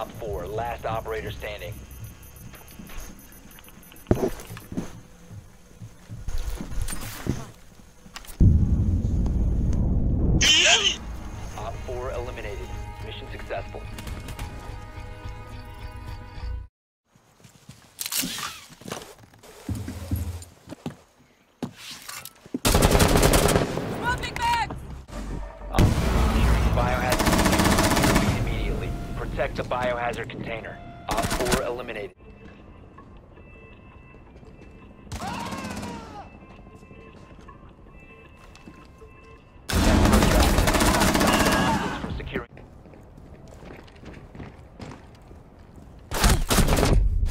Op 4, last operator standing. Op 4 eliminated. Mission successful. Protect the biohazard container. Opfor eliminated.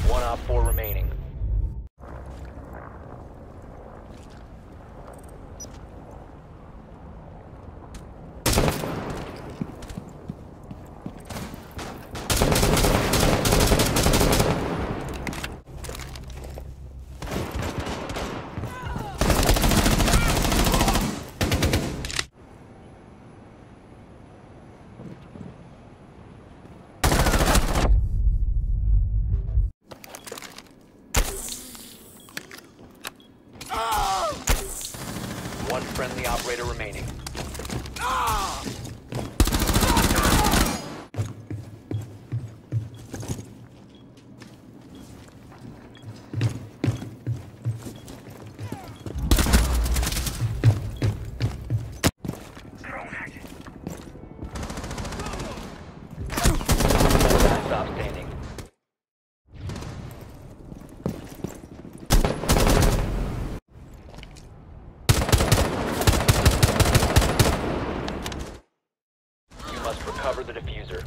One opfor remaining. One friendly operator remaining. Ah! Recover the defuser.